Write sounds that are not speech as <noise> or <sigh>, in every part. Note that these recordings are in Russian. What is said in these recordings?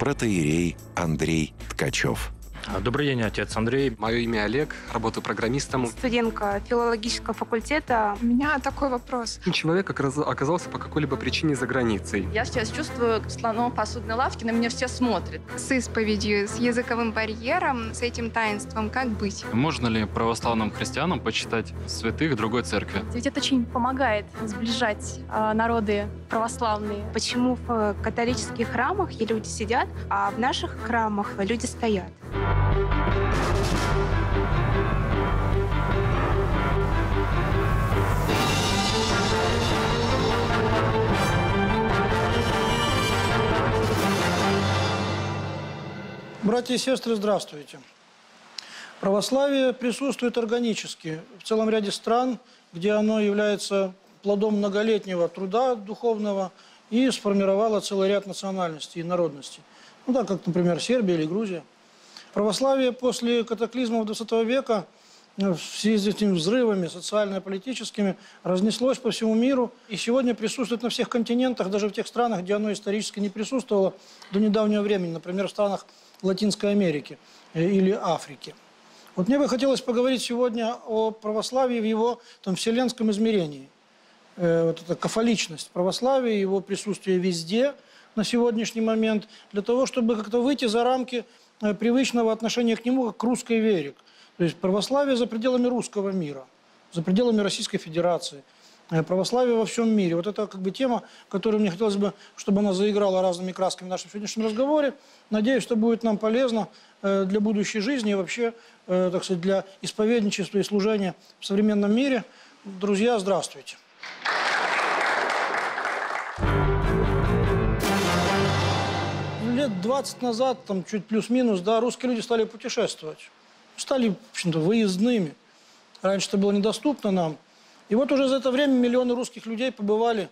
протоиерей Андрей Ткачев. А, добрый день, отец Андрей. Мое имя Олег, работаю программистом. Студентка филологического факультета. У меня такой вопрос. Человек оказался по какой-либо причине за границей. Я сейчас чувствую слоном посудной лавки, на меня все смотрят. С исповедью, с языковым барьером, с этим таинством, как быть? Можно ли православным христианам почитать святых другой церкви? Ведь это очень помогает сближать э, народы православные. Почему в католических храмах люди сидят, а в наших храмах люди стоят? Братья и сестры, здравствуйте. Православие присутствует органически в целом ряде стран, где оно является плодом многолетнего труда духовного и сформировало целый ряд национальностей и народностей. Ну да, как, например, Сербия или Грузия. Православие после катаклизмов XX века в связи с этими взрывами социально-политическими разнеслось по всему миру и сегодня присутствует на всех континентах, даже в тех странах, где оно исторически не присутствовало до недавнего времени, например, в странах Латинской Америки э, или Африки. Вот мне бы хотелось поговорить сегодня о православии в его там, вселенском измерении. Э, вот эта кафоличность православия, его присутствие везде на сегодняшний момент, для того, чтобы как-то выйти за рамки э, привычного отношения к нему, как к русской вере. То есть православие за пределами русского мира, за пределами Российской Федерации – Э, православие во всем мире. Вот это как бы тема, которую мне хотелось бы, чтобы она заиграла разными красками в нашем сегодняшнем разговоре. Надеюсь, что будет нам полезно э, для будущей жизни и вообще, э, так сказать, для исповедничества и служения в современном мире. Друзья, здравствуйте. Лет 20 назад, там чуть плюс-минус, да, русские люди стали путешествовать. Стали, в общем-то, выездными. Раньше это было недоступно нам – и вот уже за это время миллионы русских людей побывали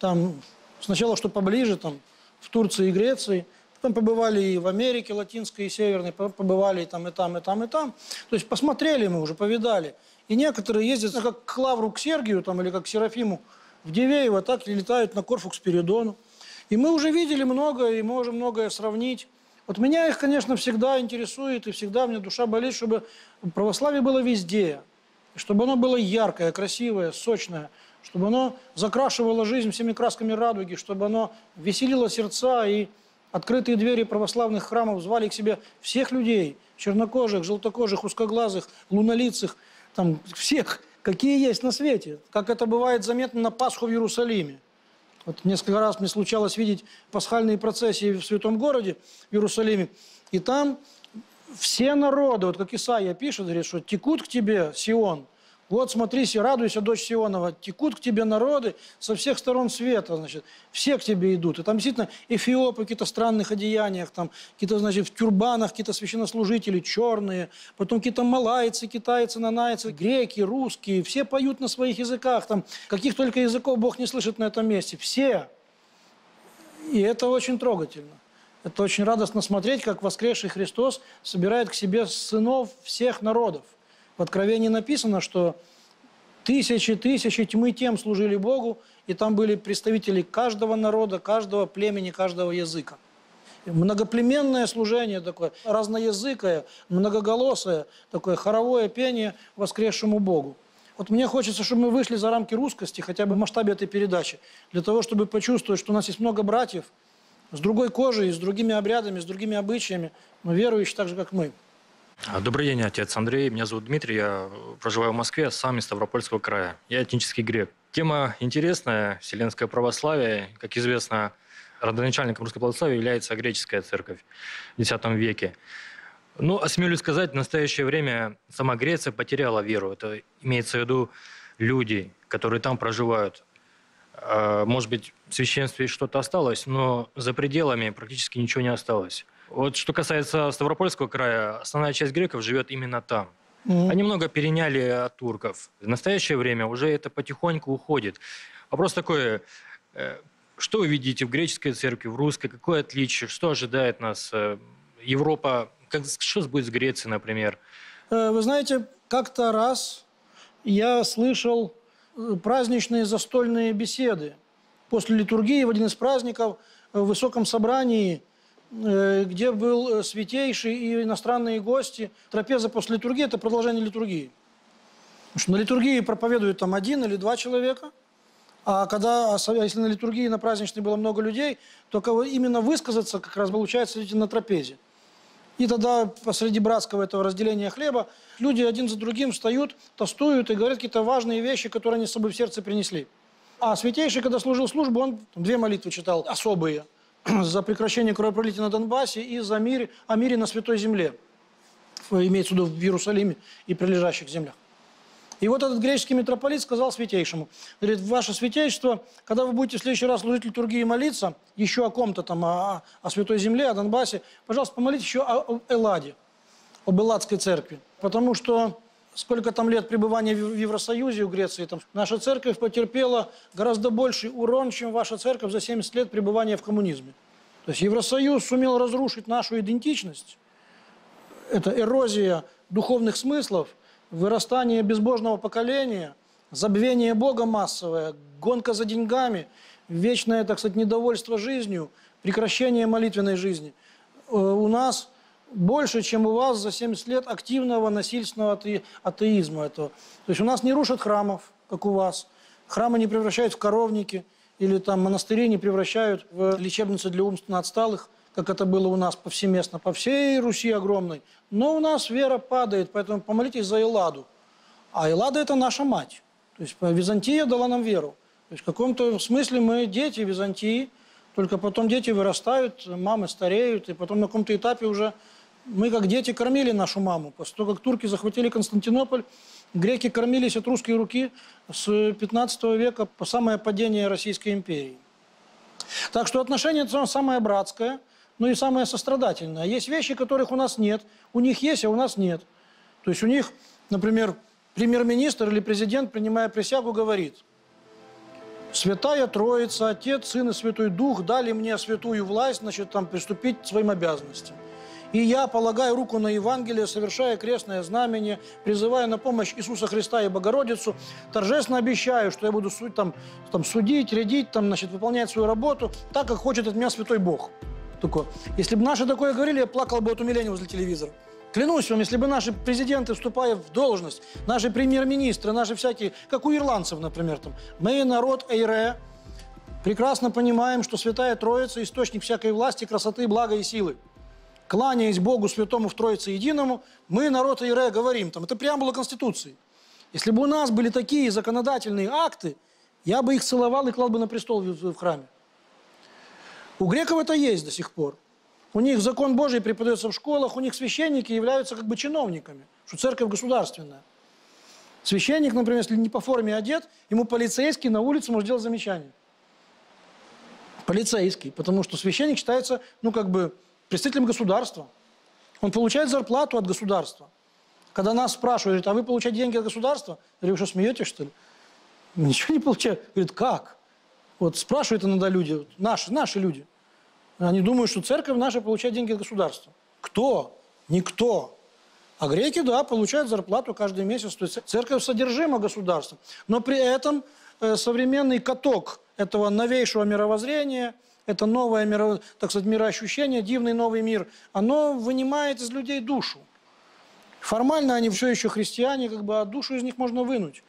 там, сначала что поближе, там, в Турции и Греции, потом побывали и в Америке Латинской и Северной, побывали и там, и там, и там, и там. То есть посмотрели мы уже, повидали. И некоторые ездят как к Лавру, к Сергию там, или как к Серафиму в Дивеево, так и летают на Корфу к Спиридону. И мы уже видели много, и можем многое сравнить. Вот меня их, конечно, всегда интересует, и всегда мне душа болит, чтобы православие было везде чтобы оно было яркое, красивое, сочное, чтобы оно закрашивало жизнь всеми красками радуги, чтобы оно веселило сердца и открытые двери православных храмов звали к себе всех людей, чернокожих, желтокожих, узкоглазых, лунолицых, там всех, какие есть на свете, как это бывает заметно на Пасху в Иерусалиме. Вот несколько раз мне случалось видеть пасхальные процессии в Святом городе, в Иерусалиме, и там все народы, вот как Исаия пишет, говорит, что текут к тебе, Сион. Вот смотри, радуйся, дочь Сионова, текут к тебе народы со всех сторон света, значит, все к тебе идут. И там действительно эфиопы в каких-то странных одеяниях, там какие-то, значит, в тюрбанах какие-то священнослужители черные, потом какие-то малайцы, китайцы, нанайцы, греки, русские, все поют на своих языках, там, каких только языков Бог не слышит на этом месте, все. И это очень трогательно. Это очень радостно смотреть, как воскресший Христос собирает к себе сынов всех народов. В Откровении написано, что тысячи, тысячи тьмы тем служили Богу, и там были представители каждого народа, каждого племени, каждого языка. Многоплеменное служение такое, разноязыкое, многоголосое, такое хоровое пение воскресшему Богу. Вот мне хочется, чтобы мы вышли за рамки русскости, хотя бы в масштабе этой передачи, для того, чтобы почувствовать, что у нас есть много братьев – с другой кожей, с другими обрядами, с другими обычаями, но верующие так же, как мы. А, добрый день, отец Андрей. Меня зовут Дмитрий, я проживаю в Москве, сам из Ставропольского края. Я этнический грек. Тема интересная, вселенское православие. Как известно, родоначальником русского православия является греческая церковь в X веке. Ну, осмелюсь сказать, в настоящее время сама Греция потеряла веру. Это имеется в виду люди, которые там проживают. А, может быть, в священстве что-то осталось, но за пределами практически ничего не осталось. Вот что касается Ставропольского края, основная часть греков живет именно там. Mm-hmm. Они много переняли от турков. В настоящее время уже это потихоньку уходит. Вопрос такой, э, что вы видите в греческой церкви, в русской, какое отличие, что ожидает нас э, Европа, как, что будет с Грецией, например? Э, вы знаете, как-то раз я слышал праздничные застольные беседы. После литургии в один из праздников в высоком собрании где был э, святейший и иностранные гости. Трапеза после литургии – это продолжение литургии. Потому что на литургии проповедуют там один или два человека, а когда, а если на литургии, на праздничной было много людей, то кого именно высказаться как раз получается на трапезе. И тогда посреди братского этого разделения хлеба люди один за другим встают, тостуют и говорят какие-то важные вещи, которые они с собой в сердце принесли. А Святейший, когда служил службу, он две молитвы читал особые. <clears throat> За прекращение кровопролития на Донбассе и за мир, о мире на Святой Земле. Имеется в виду в Иерусалиме и прилежащих землях. И вот этот греческий митрополит сказал святейшему, говорит, ваше святейшество, когда вы будете в следующий раз служить литургии и молиться, еще о ком-то там, о, о Святой Земле, о Донбассе, пожалуйста, помолитесь еще о, Элладе, об Элладской церкви. Потому что сколько там лет пребывания в Евросоюзе у Греции, там, наша церковь потерпела гораздо больший урон, чем ваша церковь за 70 лет пребывания в коммунизме. То есть Евросоюз сумел разрушить нашу идентичность. Это эрозия духовных смыслов, вырастание безбожного поколения, забвение Бога массовое, гонка за деньгами, вечное, так сказать, недовольство жизнью, прекращение молитвенной жизни. Э, у нас больше, чем у вас за 70 лет активного насильственного атеизма этого. То есть у нас не рушат храмов, как у вас. Храмы не превращают в коровники, или там монастыри не превращают в лечебницы для умственно отсталых как это было у нас повсеместно, по всей Руси огромной. Но у нас вера падает, поэтому помолитесь за Элладу. А Эллада – это наша мать. То есть Византия дала нам веру. То есть в каком-то смысле мы дети Византии, только потом дети вырастают, мамы стареют, и потом на каком-то этапе уже мы как дети кормили нашу маму. После того, как турки захватили Константинополь, греки кормились от русской руки с 15 века по самое падение Российской империи. Так что отношение это самое братское – ну и самое сострадательное. Есть вещи, которых у нас нет. У них есть, а у нас нет. То есть у них, например, премьер-министр или президент, принимая присягу, говорит, «Святая Троица, Отец, Сын и Святой Дух дали мне святую власть, значит, там, приступить к своим обязанностям. И я, полагаю руку на Евангелие, совершая крестное знамение, призывая на помощь Иисуса Христа и Богородицу, торжественно обещаю, что я буду суд, там, там, судить, рядить, там, значит, выполнять свою работу так, как хочет от меня Святой Бог». Только, если бы наши такое говорили, я плакал бы от умиления возле телевизора. Клянусь вам, если бы наши президенты, вступая в должность, наши премьер-министры, наши всякие, как у ирландцев, например, там, мы, народ Эйре, прекрасно понимаем, что Святая Троица – источник всякой власти, красоты, блага и силы. Кланяясь Богу Святому в Троице Единому, мы, народ Эйре, говорим, там, это преамбула Конституции. Если бы у нас были такие законодательные акты, я бы их целовал и клал бы на престол в храме. У греков это есть до сих пор. У них закон Божий преподается в школах, у них священники являются как бы чиновниками, что церковь государственная. Священник, например, если не по форме одет, ему полицейский на улице может делать замечание. Полицейский, потому что священник считается, ну, как бы, представителем государства. Он получает зарплату от государства. Когда нас спрашивают, а вы получаете деньги от государства? Я говорю, что, смеетесь, что ли? <laughs> Ничего не получаю. Говорит, как? Вот спрашивают иногда люди, наши, наши люди. Они думают, что церковь наша получает деньги от государства. Кто? Никто. А греки, да, получают зарплату каждый месяц. То есть церковь содержима государством. Но при этом э, современный каток этого новейшего мировоззрения, это новое миро, так сказать, мироощущение, дивный новый мир, оно вынимает из людей душу. Формально они все еще христиане, как бы, а душу из них можно вынуть.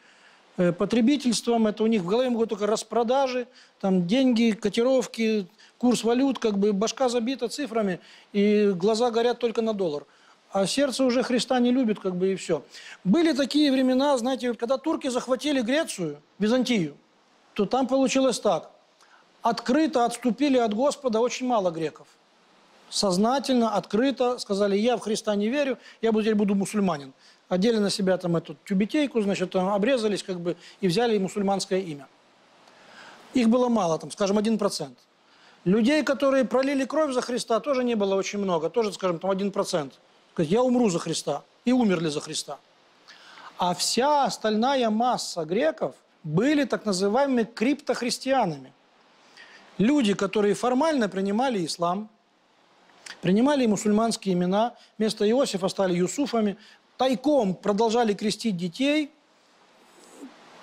Э, потребительством, это у них в голове могут только распродажи, там деньги, котировки, курс валют, как бы башка забита цифрами, и глаза горят только на доллар. А сердце уже Христа не любит, как бы и все. Были такие времена, знаете, когда турки захватили Грецию, Византию, то там получилось так. Открыто отступили от Господа очень мало греков. Сознательно, открыто сказали, я в Христа не верю, я теперь буду мусульманин одели на себя там эту тюбетейку, значит, обрезались как бы и взяли мусульманское имя. Их было мало, там, скажем, один процент. Людей, которые пролили кровь за Христа, тоже не было очень много, тоже, скажем, там один процент. Я умру за Христа, и умерли за Христа. А вся остальная масса греков были так называемыми криптохристианами. Люди, которые формально принимали ислам, принимали мусульманские имена, вместо Иосифа стали Юсуфами, тайком продолжали крестить детей,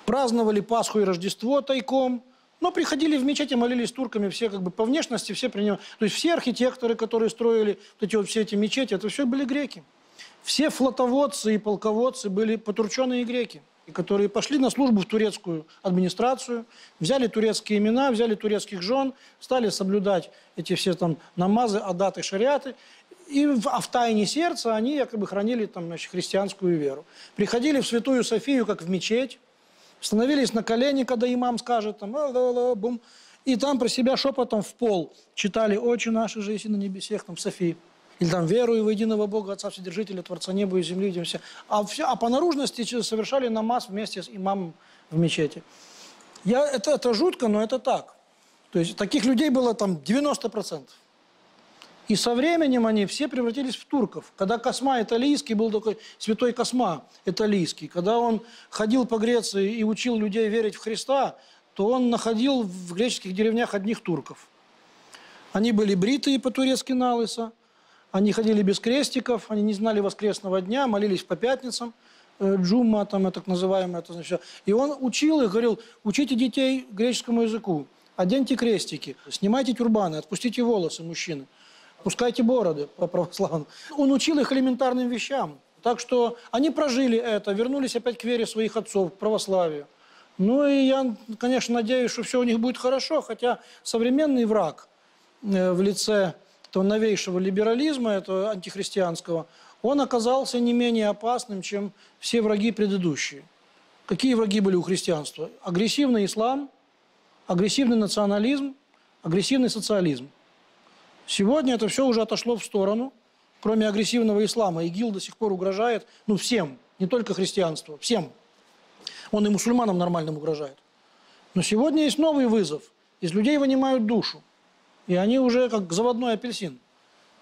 праздновали Пасху и Рождество тайком, Но приходили в мечети, молились турками, все как бы по внешности, все принимали. То есть все архитекторы, которые строили вот эти вот все эти мечети, это все были греки. Все флотоводцы и полководцы были потурченные греки, и которые пошли на службу в турецкую администрацию, взяли турецкие имена, взяли турецких жен, стали соблюдать эти все там намазы, адаты, шариаты. И в, а в тайне сердца они якобы хранили там, значит, христианскую веру. Приходили в Святую Софию, как в мечеть, становились на колени, когда имам скажет, там, «А-ла-ла, бум, и там про себя шепотом в пол читали «Отче наши же, и на небесех», там, в Софии. Или там «Верую в единого Бога, Отца Вседержителя, Творца неба и земли». Где все. А, все, а по наружности совершали намаз вместе с имамом в мечети. Я, это, это жутко, но это так. То есть таких людей было там 90%. И со временем они все превратились в турков. Когда Косма Италийский был такой святой Косма Италийский, когда он ходил по Греции и учил людей верить в Христа, то он находил в греческих деревнях одних турков. Они были бритые по-турецки на лысо, они ходили без крестиков, они не знали воскресного дня, молились по пятницам, э, джумма, там, так называемое. Это, значит, и он учил их, говорил, учите детей греческому языку, оденьте крестики, снимайте тюрбаны, отпустите волосы мужчины, пускайте бороды по православному. Он учил их элементарным вещам. Так что они прожили это, вернулись опять к вере своих отцов, к православию. Ну и я, конечно, надеюсь, что все у них будет хорошо, хотя современный враг э, в лице этого новейшего либерализма, этого антихристианского, он оказался не менее опасным, чем все враги предыдущие. Какие враги были у христианства? Агрессивный ислам, агрессивный национализм, агрессивный социализм. Сегодня это все уже отошло в сторону. Кроме агрессивного ислама, ИГИЛ до сих пор угрожает, ну, всем, не только христианству, всем. Он и мусульманам нормальным угрожает. Но сегодня есть новый вызов. Из людей вынимают душу. И они уже как заводной апельсин.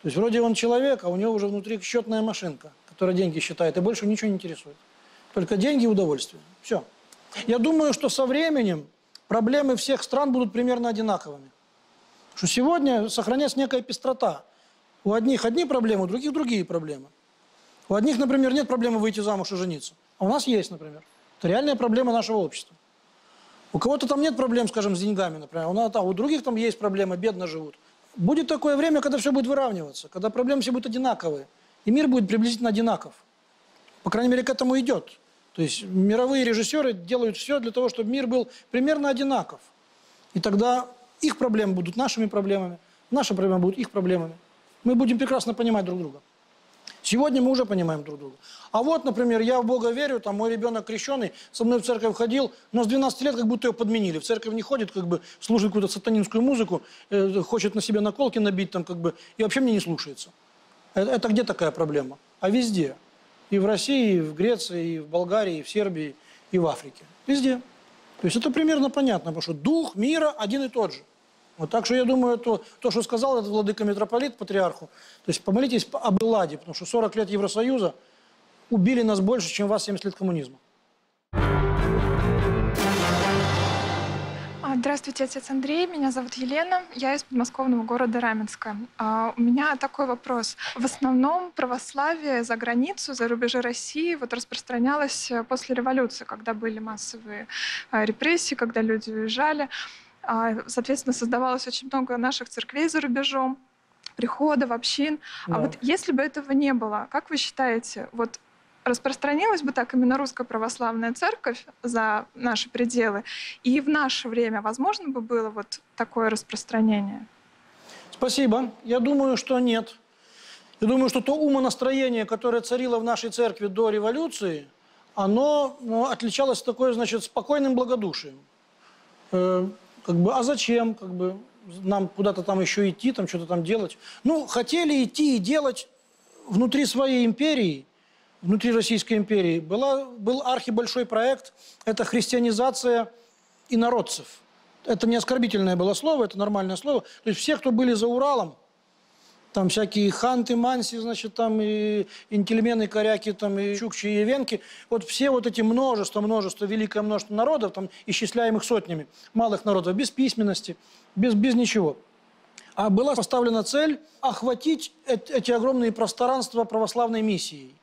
То есть вроде он человек, а у него уже внутри счетная машинка, которая деньги считает, и больше ничего не интересует. Только деньги и удовольствие. Все. Я думаю, что со временем проблемы всех стран будут примерно одинаковыми. Что сегодня сохраняется некая пестрота. У одних одни проблемы, у других другие проблемы. У одних, например, нет проблемы выйти замуж и жениться. А у нас есть, например. Это реальная проблема нашего общества. У кого-то там нет проблем, скажем, с деньгами, например. У, нас, а у других там есть проблемы, бедно живут. Будет такое время, когда все будет выравниваться, когда проблемы все будут одинаковые. И мир будет приблизительно одинаков. По крайней мере, к этому идет. То есть мировые режиссеры делают все для того, чтобы мир был примерно одинаков. И тогда их проблемы будут нашими проблемами, наши проблемы будут их проблемами. Мы будем прекрасно понимать друг друга. Сегодня мы уже понимаем друг друга. А вот, например, я в Бога верю, там мой ребенок крещеный, со мной в церковь ходил, но с 12 лет как будто его подменили. В церковь не ходит, как бы слушает какую-то сатанинскую музыку, э, хочет на себе наколки набить там, как бы, и вообще мне не слушается. Это, это где такая проблема? А везде. И в России, и в Греции, и в Болгарии, и в Сербии, и в Африке. Везде. То есть это примерно понятно, потому что дух мира один и тот же. Вот так что я думаю, то, то, что сказал этот владыка митрополит патриарху, то есть помолитесь об Элладе, потому что 40 лет Евросоюза убили нас больше, чем вас 70 лет коммунизма. А, Здравствуйте, отец Андрей. Меня зовут Елена. Я из подмосковного города Раменска. А, У меня такой вопрос. В основном православие за границу, за рубежи России вот распространялось э, после революции, когда были массовые а, репрессии, когда люди уезжали. А, Соответственно, создавалось очень много наших церквей за рубежом, приходов, общин. А Да. вот если бы этого не было, как вы считаете, вот распространилась бы так именно русская православная церковь за наши пределы, и в наше время возможно бы было вот такое распространение? Спасибо. Я думаю, что нет. Я думаю, что то умонастроение, которое царило в нашей церкви до революции, оно ну, отличалось такой, значит, спокойным благодушием. Э, как бы, а зачем, как бы, нам куда-то там еще идти, там что-то там делать? Ну, хотели идти и делать внутри своей империи, внутри Российской империи, была, был архибольшой проект, это христианизация инородцев. Это не оскорбительное было слово, это нормальное слово. То есть все, кто были за Уралом, там всякие ханты, манси, значит, там и интельмены, коряки, там и чукчи, и венки. Вот все вот эти множество, множество, великое множество народов, там, исчисляемых сотнями, малых народов, без письменности, без, без ничего. А была поставлена цель охватить эт- эти огромные пространства православной миссией.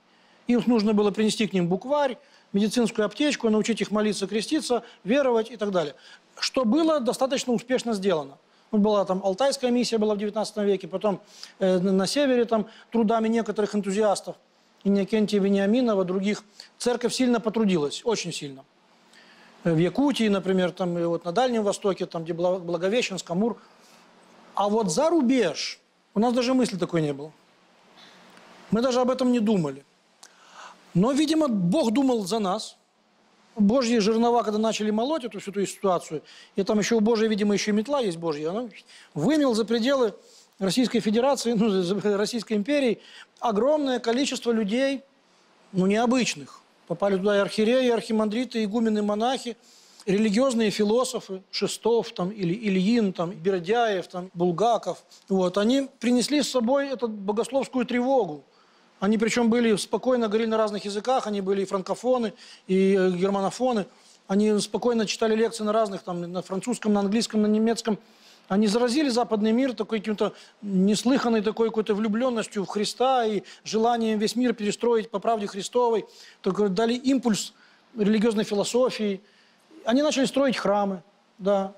Им нужно было принести к ним букварь, медицинскую аптечку, научить их молиться, креститься, веровать и так далее. Что было достаточно успешно сделано. Ну, была там Алтайская миссия была в 19 веке, потом э, на севере там трудами некоторых энтузиастов, Иннокентия Вениаминова, других. Церковь сильно потрудилась, очень сильно. В Якутии, например, там и вот на Дальнем Востоке, там где Бла- Благовещенск, Амур. А вот за рубеж у нас даже мысли такой не было. Мы даже об этом не думали. Но, видимо, Бог думал за нас. Божьи жернова, когда начали молоть эту всю эту ситуацию, и там еще у Божьей, видимо, еще метла есть Божья, она вымел за пределы Российской Федерации, <laughs> ну, Российской империи огромное количество людей, ну, необычных. Попали туда и архиереи, и архимандриты, и игумены, монахи, религиозные философы, Шестов, там, или Ильин, там, Бердяев, там, Булгаков. Вот, они принесли с собой эту богословскую тревогу. Они причем были спокойно говорили на разных языках, они были и франкофоны, и э, германофоны. Они спокойно читали лекции на разных, там, на французском, на английском, на немецком. Они заразили западный мир такой каким-то неслыханной такой какой-то влюбленностью в Христа и желанием весь мир перестроить по правде Христовой. Только дали импульс религиозной философии. Они начали строить храмы, да,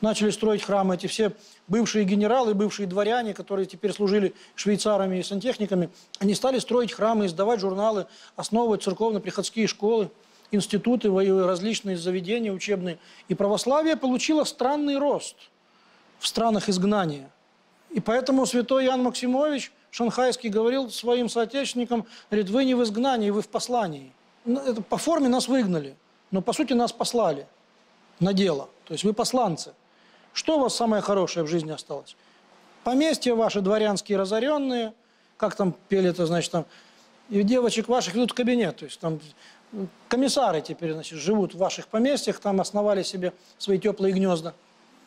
начали строить храмы. Эти все бывшие генералы, бывшие дворяне, которые теперь служили швейцарами и сантехниками, они стали строить храмы, издавать журналы, основывать церковно-приходские школы, институты, различные заведения учебные. И православие получило странный рост в странах изгнания. И поэтому святой Иоанн Максимович Шанхайский говорил своим соотечественникам, говорит, вы не в изгнании, вы в послании. Ну, Это по форме нас выгнали, но по сути нас послали на дело. То есть вы посланцы. Что у вас самое хорошее в жизни осталось? Поместья ваши дворянские разоренные, как там пели это, значит, там, и девочек ваших ведут в кабинет. То есть там комиссары теперь, значит, живут в ваших поместьях, там основали себе свои теплые гнезда.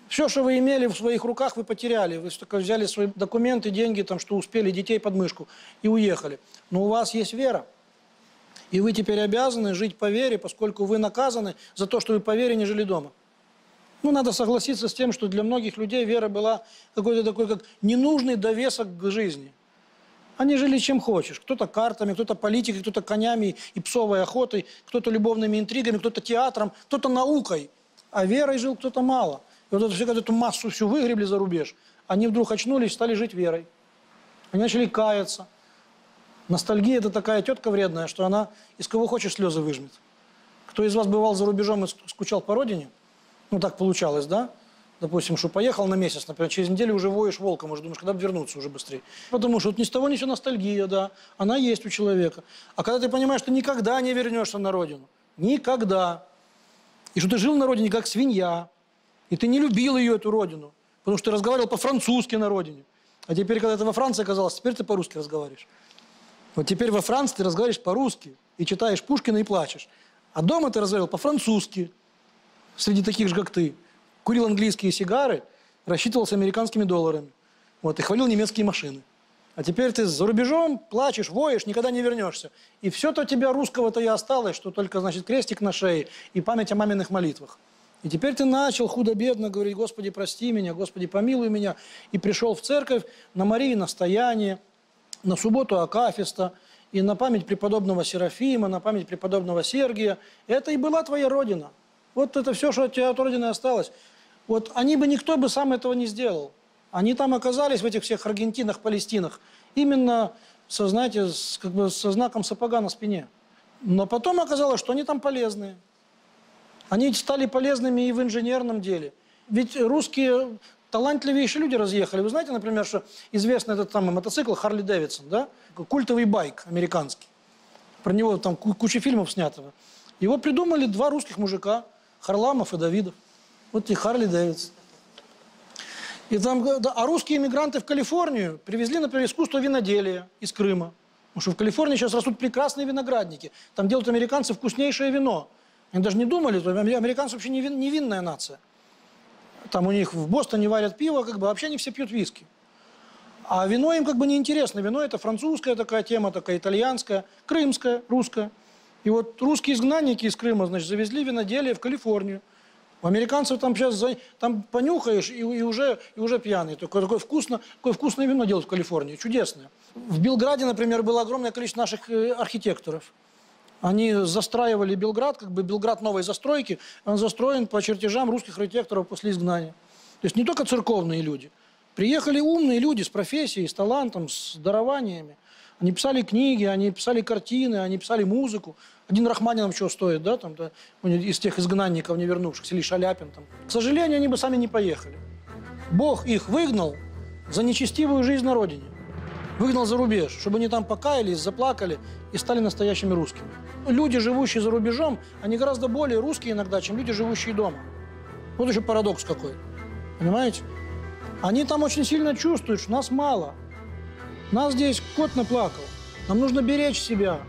Все, что вы имели в своих руках, вы потеряли. Вы только взяли свои документы, деньги, там, что успели, детей под мышку и уехали. Но у вас есть вера. И вы теперь обязаны жить по вере, поскольку вы наказаны за то, что вы по вере не жили дома. Ну, надо согласиться с тем, что для многих людей вера была какой-то такой, как ненужный довесок к жизни. Они жили чем хочешь. Кто-то картами, кто-то политикой, кто-то конями и псовой охотой, кто-то любовными интригами, кто-то театром, кто-то наукой. А верой жил кто-то мало. И вот эту, всю эту массу всю выгребли за рубеж. Они вдруг очнулись стали жить верой. Они начали каяться. Ностальгия – это такая тетка вредная, что она из кого хочешь слезы выжмет. Кто из вас бывал за рубежом и ск- скучал по родине? Ну, так получалось, да? Допустим, что поехал на месяц, например, через неделю уже воешь волком, уже думаешь, когда бы вернуться уже быстрее. Потому что вот ни с того ни сего ностальгия, да, она есть у человека. А когда ты понимаешь, что никогда не вернешься на родину, никогда, и что ты жил на родине как свинья, и ты не любил ее, эту родину, потому что ты разговаривал по-французски на родине. А теперь, когда ты во Франции оказался, теперь ты по-русски разговариваешь. Вот теперь во Франции ты разговариваешь по-русски и читаешь Пушкина и плачешь. А дома ты разговаривал по-французски, среди таких же, как ты. Курил английские сигары, рассчитывался американскими долларами. Вот, и хвалил немецкие машины. А теперь ты за рубежом плачешь, воешь, никогда не вернешься. И все-то у тебя русского-то и осталось, что только, значит, крестик на шее и память о маминых молитвах. И теперь ты начал худо-бедно говорить, Господи, прости меня, Господи, помилуй меня. И пришел в церковь на Марии настояние, на субботу Акафиста и на память преподобного Серафима, на память преподобного Сергия. Это и была твоя родина. Вот это все, что от тебя от родины осталось. Вот они бы, никто бы сам этого не сделал. Они там оказались, в этих всех Аргентинах, Палестинах, именно, со, знаете, с, как бы со знаком сапога на спине. Но потом оказалось, что они там полезные. Они стали полезными и в инженерном деле. Ведь русские талантливейшие люди разъехали. Вы знаете, например, что известный этот самый мотоцикл Харли Дэвидсон, да? Культовый байк американский. Про него там ку- куча фильмов снято. Его придумали два русских мужика, Харламов и Давидов. Вот и Харли Дэвидсон. И там, да, а русские иммигранты в Калифорнию привезли, например, искусство виноделия из Крыма. Потому что в Калифорнии сейчас растут прекрасные виноградники. Там делают американцы вкуснейшее вино. Они даже не думали, что американцы вообще не вин- невинная нация. Там у них в Бостоне варят пиво, как бы вообще они все пьют виски. А вино им как бы неинтересно. Вино это французская такая тема, такая итальянская, крымская, русская. И вот русские изгнанники из Крыма, значит, завезли виноделие в Калифорнию. У американцев там сейчас за- там понюхаешь и, и уже, и уже пьяный. Такое, такое, вкусно, такое вкусное вино делают в Калифорнии, чудесное. В Белграде, например, было огромное количество наших э, архитекторов. Они застраивали Белград, как бы Белград новой застройки, он застроен по чертежам русских архитекторов после изгнания. То есть не только церковные люди. Приехали умные люди с профессией, с талантом, с дарованиями. Они писали книги, они писали картины, они писали музыку. Один Рахманинов чего стоит, да, там, да, из тех изгнанников, не вернувшихся, или Шаляпин. Там. К сожалению, они бы сами не поехали. Бог их выгнал за нечестивую жизнь на родине. Выгнал за рубеж, чтобы они там покаялись, заплакали и стали настоящими русскими. Люди, живущие за рубежом, они гораздо более русские иногда, чем люди, живущие дома. Вот еще парадокс какой. Понимаете? Они там очень сильно чувствуют, что нас мало. Нас здесь кот наплакал. Нам нужно беречь себя.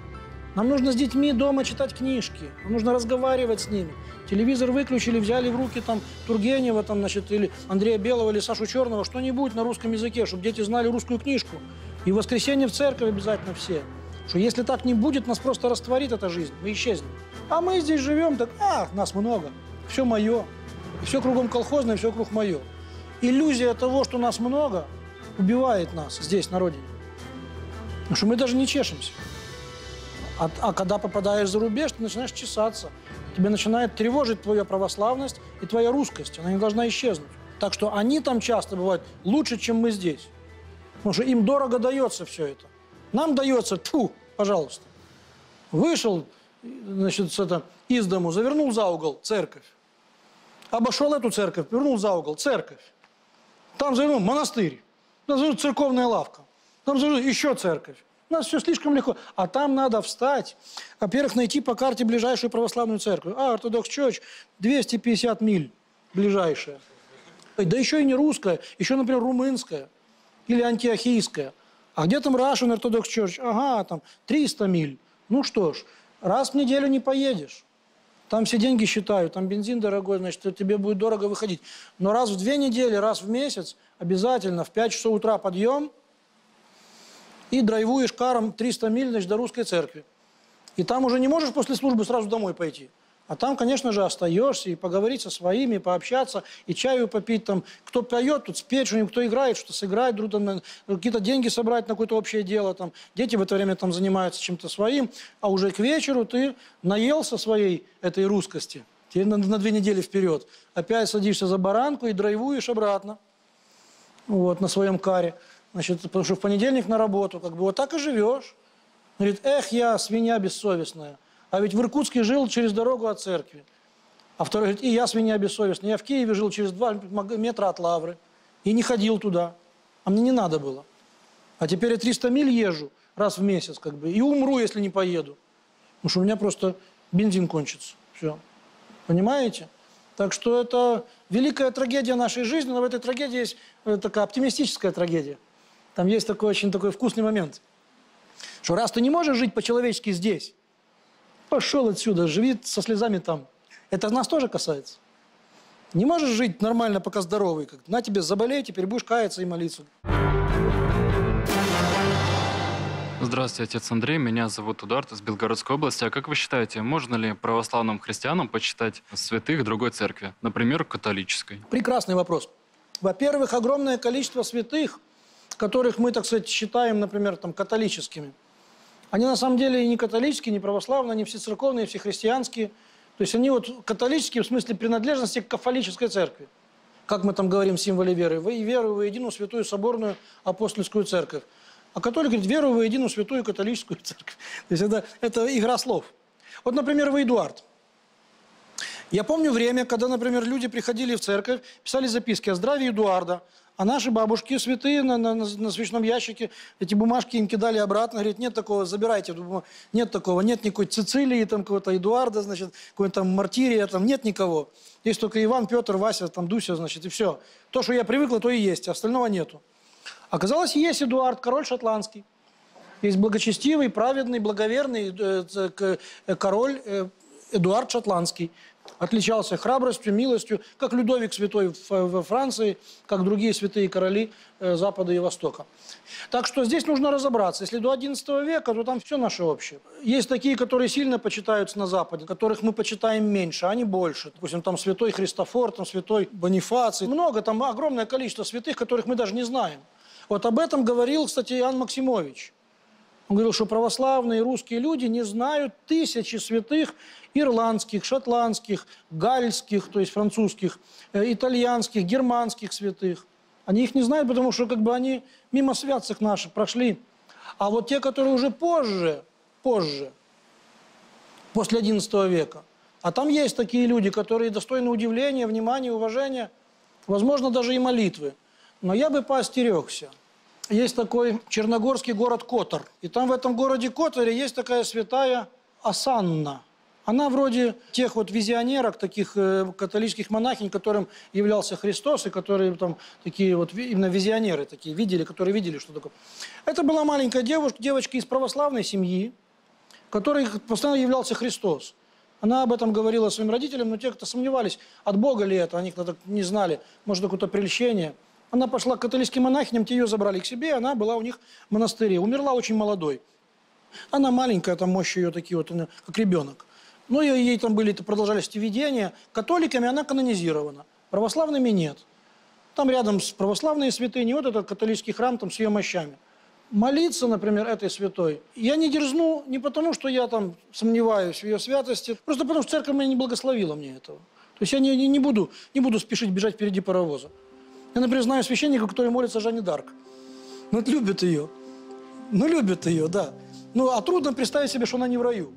Нам нужно с детьми дома читать книжки. Нам нужно разговаривать с ними. Телевизор выключили, взяли в руки там Тургенева, там, значит, или Андрея Белого, или Сашу Черного, что-нибудь на русском языке, чтобы дети знали русскую книжку. И в воскресенье в церковь обязательно все. Что если так не будет, нас просто растворит эта жизнь, мы исчезнем. А мы здесь живем, так, а, нас много, все мое. Все кругом колхозное, все круг мое. Иллюзия того, что нас много, убивает нас здесь, на родине. Потому что мы даже не чешемся. А, а когда попадаешь за рубеж, ты начинаешь чесаться. Тебя начинает тревожить твоя православность и твоя русскость. Она не должна исчезнуть. Так что они там часто бывают лучше, чем мы здесь. Потому что им дорого дается все это. Нам дается, тьфу, пожалуйста. Вышел, значит, с это, из дому, завернул за угол церковь. Обошел эту церковь, повернул за угол церковь. Там завернул монастырь. Там церковная лавка. Там завернул еще церковь. У нас все слишком легко. А там надо встать. Во-первых, найти по карте ближайшую православную церковь. А, Ортодокс Чёрч, 250 миль ближайшая. Да еще и не русская, еще, например, румынская или антиохийская. А где там Russian Orthodox Church? Ага, там 300 миль. Ну что ж, раз в неделю не поедешь. Там все деньги считают, там бензин дорогой, значит, тебе будет дорого выходить. Но раз в две недели, раз в месяц обязательно в 5 часов утра подъем и драйвуешь каром 300 миль значит, до русской церкви. И там уже не можешь после службы сразу домой пойти. А там, конечно же, остаешься и поговорить со своими, пообщаться, и чаю попить там. Кто поет, тут спеть что-нибудь, кто играет, что сыграть, друг, там, какие-то деньги собрать на какое-то общее дело. Там. Дети в это время там занимаются чем-то своим, а уже к вечеру ты наелся своей этой русскости. Теперь на, на две недели вперед. Опять садишься за баранку и драйвуешь обратно. Вот, на своем каре. Значит, потому что в понедельник на работу. Как бы вот так и живешь. Говорит, эх, я свинья бессовестная. А ведь в Иркутске жил через дорогу от церкви. А второй говорит, и я свинья бессовестная. Я в Киеве жил через два метра от Лавры. И не ходил туда. А мне не надо было. А теперь я 300 миль езжу раз в месяц, как бы, и умру, если не поеду. Потому что у меня просто бензин кончится. Все. Понимаете? Так что это великая трагедия нашей жизни, но в этой трагедии есть э, такая оптимистическая трагедия. Там есть такой очень такой вкусный момент. Что раз ты не можешь жить по-человечески здесь, Пошел отсюда, живи со слезами там. Это нас тоже касается. Не можешь жить нормально, пока здоровый. Как, на тебе заболей, теперь будешь каяться и молиться. Здравствуйте, отец Андрей. Меня зовут Эдуард из Белгородской области. А как вы считаете, можно ли православным христианам почитать святых другой церкви, например, католической? Прекрасный вопрос. Во-первых, огромное количество святых, которых мы, так сказать, считаем, например, там, католическими – они на самом деле и не католические, не православные, они все церковные, все христианские. То есть они вот католические в смысле принадлежности к кафолической церкви. Как мы там говорим в символе веры. Вы верую в единую святую соборную апостольскую церковь. А католик говорит, верую в единую святую католическую церковь. <laughs> То есть это, это игра слов. Вот, например, вы Эдуард. Я помню время, когда, например, люди приходили в церковь, писали записки о здравии Эдуарда, а наши бабушки святые на, на, на свечном ящике эти бумажки им кидали обратно. Говорит, нет такого, забирайте. Нет такого, нет никакой Цицилии, там какого-то Эдуарда, значит, какой-то там Мартирия, там нет никого. Есть только Иван, Петр, Вася, там Дуся, значит, и все. То, что я привыкла, то и есть, остального нету. Оказалось, есть Эдуард, король шотландский. Есть благочестивый, праведный, благоверный э, э, король э, Эдуард Шотландский отличался храбростью, милостью, как Людовик Святой во Франции, как другие святые короли э, Запада и Востока. Так что здесь нужно разобраться. Если до XI века, то там все наше общее. Есть такие, которые сильно почитаются на Западе, которых мы почитаем меньше, а они больше. Допустим, там святой Христофор, там святой Бонифаций. Много, там огромное количество святых, которых мы даже не знаем. Вот об этом говорил, кстати, Иоанн Максимович. Он говорил, что православные русские люди не знают тысячи святых ирландских, шотландских, гальских, то есть французских, э, итальянских, германских святых. Они их не знают, потому что как бы они мимо святцев наших прошли. А вот те, которые уже позже, позже, после XI века, а там есть такие люди, которые достойны удивления, внимания, уважения, возможно, даже и молитвы. Но я бы поостерегся. Есть такой черногорский город Котор. И там в этом городе Которе есть такая святая Асанна. Она вроде тех вот визионерок, таких э, католических монахинь, которым являлся Христос, и которые там такие вот именно визионеры такие видели, которые видели, что такое. Это была маленькая девушка, девочка из православной семьи, которой постоянно являлся Христос. Она об этом говорила своим родителям, но те, кто сомневались, от Бога ли это, они когда-то не знали, может, какое-то прельщение. Она пошла к католическим монахиням, те ее забрали к себе, она была у них в монастыре. Умерла очень молодой. Она маленькая, там мощи ее такие вот, она, как ребенок. Ну, и ей там были, продолжались эти видения. Католиками она канонизирована, православными нет. Там рядом с православные святыни, вот этот католический храм там с ее мощами. Молиться, например, этой святой, я не дерзну не потому, что я там сомневаюсь в ее святости, просто потому, что церковь меня не благословила мне этого. То есть я не, не, не, буду, не буду спешить бежать впереди паровоза. Я, например, знаю священника, который молится Жанне Дарк. Ну, вот любит ее. Ну, любит ее, да. Ну, а трудно представить себе, что она не в раю.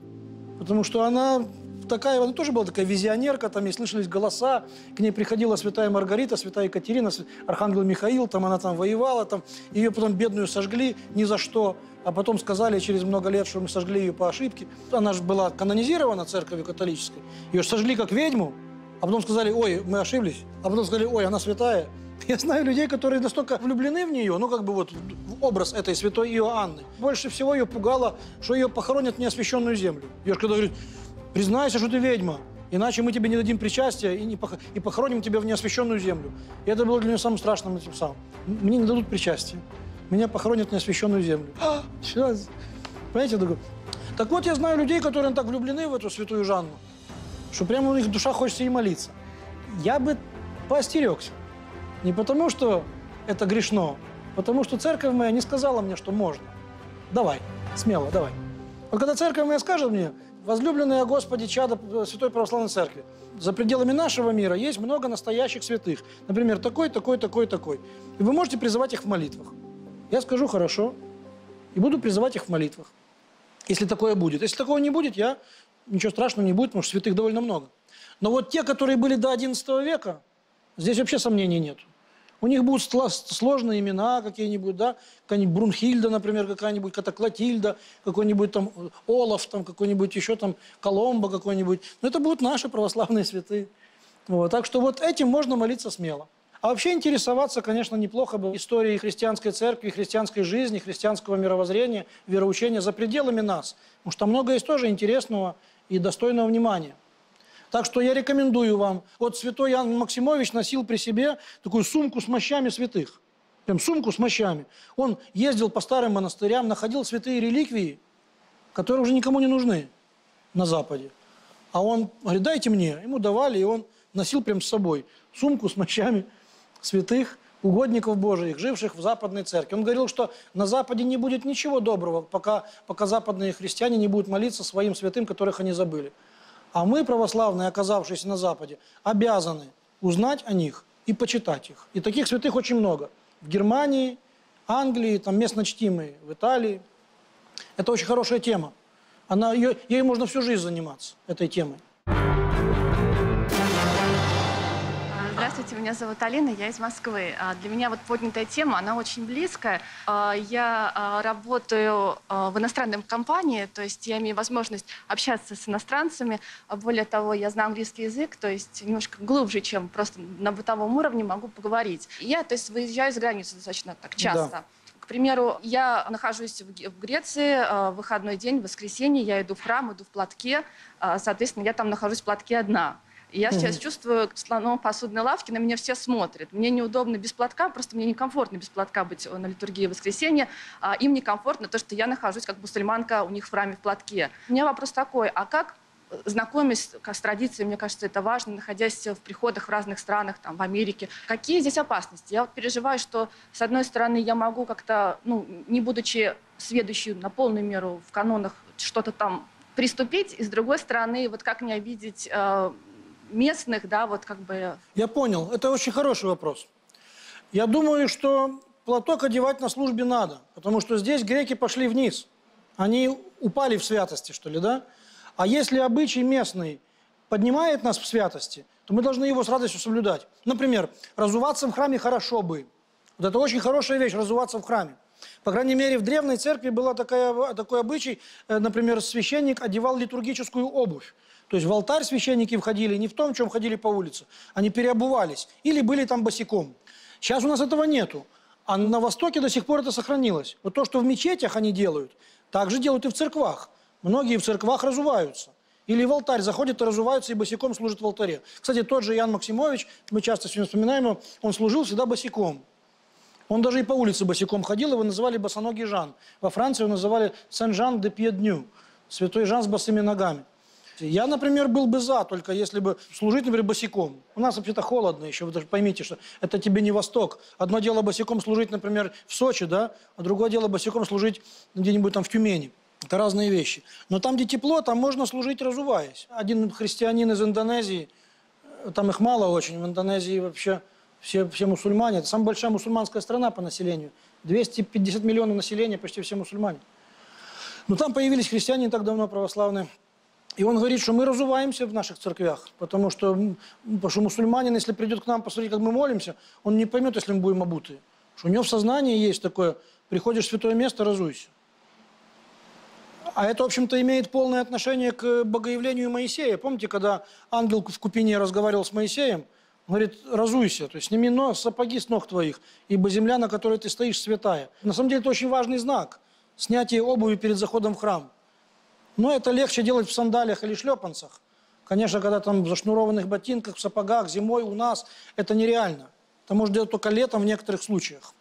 Потому что она такая, она тоже была такая визионерка, там ей слышались голоса, к ней приходила святая Маргарита, святая Екатерина, архангел Михаил, там она там воевала, там ее потом бедную сожгли ни за что, а потом сказали через много лет, что мы сожгли ее по ошибке. Она же была канонизирована церковью католической, ее сожгли как ведьму, а потом сказали, ой, мы ошиблись, а потом сказали, ой, она святая. Я знаю людей, которые настолько влюблены в нее, ну как бы вот в образ этой святой Иоанны. Больше всего ее пугало, что ее похоронят в неосвященную землю. Ее когда говорит, признайся, что ты ведьма, иначе мы тебе не дадим причастия и, не пох- и похороним тебя в неосвященную землю. И это было для нее самым страшным этим самым. Мне не дадут причастия. Меня похоронят в неосвященную землю. А, чё? Понимаете, такое? Так вот, я знаю людей, которые так влюблены в эту святую Жанну, что прямо у них душа хочется ей молиться. Я бы поостерегся. Не потому, что это грешно, потому что церковь моя не сказала мне, что можно. Давай, смело, давай. Вот когда церковь моя скажет мне, возлюбленные Господи, чада Святой Православной Церкви, за пределами нашего мира есть много настоящих святых. Например, такой, такой, такой, такой. И вы можете призывать их в молитвах. Я скажу хорошо, и буду призывать их в молитвах. Если такое будет. Если такого не будет, я ничего страшного не будет, потому что святых довольно много. Но вот те, которые были до XI века, здесь вообще сомнений нет. У них будут сложные имена какие-нибудь, да, какая-нибудь Брунхильда, например, какая-нибудь, какая-то Клотильда, какой-нибудь там Олаф, там какой-нибудь еще там Коломбо какой-нибудь. Но это будут наши православные святые. Вот. Так что вот этим можно молиться смело. А вообще интересоваться, конечно, неплохо бы историей христианской церкви, христианской жизни, христианского мировоззрения, вероучения за пределами нас. Потому что много есть тоже интересного и достойного внимания. Так что я рекомендую вам. Вот святой Иоанн Максимович носил при себе такую сумку с мощами святых. Прям сумку с мощами. Он ездил по старым монастырям, находил святые реликвии, которые уже никому не нужны на Западе. А он говорит, дайте мне. Ему давали, и он носил прям с собой сумку с мощами святых, угодников Божиих, живших в западной церкви. Он говорил, что на Западе не будет ничего доброго, пока, пока западные христиане не будут молиться своим святым, которых они забыли. А мы, православные, оказавшиеся на Западе, обязаны узнать о них и почитать их. И таких святых очень много. В Германии, Англии, там местно чтимые, в Италии. Это очень хорошая тема. Она, ее, ей можно всю жизнь заниматься, этой темой. Здравствуйте, меня зовут Алина, я из Москвы. А, Для меня вот поднятая тема, она очень близкая. А, Я а, работаю в иностранной компании, то есть я имею возможность общаться с иностранцами. Более того, я знаю английский язык, то есть немножко глубже, чем просто на бытовом уровне могу поговорить. Я, то есть, выезжаю за границу достаточно так часто. Да. К примеру, я нахожусь в в Греции, а, выходной день, воскресенье, я иду в храм, иду в платке, соответственно, я там нахожусь в платке одна. И я сейчас чувствую, в слоновой посудной лавке на меня все смотрят. Мне неудобно без платка, просто мне некомфортно без платка быть э, на литургии воскресенья. А им некомфортно то, что я нахожусь как мусульманка у них в храме в платке. У меня вопрос такой, а как знакомясь как с традицией, мне кажется, это важно, находясь в приходах в разных странах, там, в Америке. Какие здесь опасности? Я вот переживаю, что, с одной стороны, я могу как-то, ну, не будучи сведущей на полную меру в канонах, что-то там приступить, и с другой стороны, вот как не обидеть э, местных, да, вот как бы... Я понял. Это очень хороший вопрос. Я думаю, что платок одевать на службе надо, потому что здесь греки пошли вниз. Они упали в святости, что ли, да? А если обычай местный поднимает нас в святости, то мы должны его с радостью соблюдать. Например, разуваться в храме хорошо бы. Вот это очень хорошая вещь, разуваться в храме. По крайней мере, в древней церкви был такой обычай, э, например, священник одевал литургическую обувь. То есть в алтарь священники входили не в том, в чем ходили по улице, они переобувались или были там босиком. Сейчас у нас этого нету. А на Востоке до сих пор это сохранилось. Вот то, что в мечетях они делают, так же делают и в церквах. Многие в церквах разуваются. Или в алтарь заходят и разуваются, и босиком служат в алтаре. Кстати, тот же Ян Максимович, мы часто сегодня вспоминаем его, он служил всегда босиком. Он даже и по улице босиком ходил, его называли босоногий Жан. Во Франции его называли Сен-Жан де Пьедню, святой Жан с босыми ногами. Я, например, был бы за, только если бы служить, например, босиком. У нас вообще-то холодно еще, вы даже поймите, что это тебе не Восток. Одно дело босиком служить, например, в Сочи, да, а другое дело босиком служить где-нибудь там в Тюмени. Это разные вещи. Но там, где тепло, там можно служить, разуваясь. Один христианин из Индонезии, там их мало очень, в Индонезии вообще все, все мусульмане. Это самая большая мусульманская страна по населению. 250 миллионов населения, почти все мусульмане. Но там появились христиане не так давно православные. И он говорит, что мы разуваемся в наших церквях, потому что, потому что мусульманин, если придет к нам посмотреть, как мы молимся, он не поймет, если мы будем обутые. Что у него в сознании есть такое, приходишь в святое место, разуйся. А это, в общем-то, имеет полное отношение к богоявлению Моисея. Помните, когда ангел в купине разговаривал с Моисеем, он говорит, разуйся, то есть сними ног, сапоги с ног твоих, ибо земля, на которой ты стоишь, святая. На самом деле это очень важный знак. Снятие обуви перед заходом в храм. Но это легче делать в сандалиях или шлепанцах. Конечно, когда там в зашнурованных ботинках, в сапогах, зимой у нас, это нереально. Это можно делать только летом в некоторых случаях.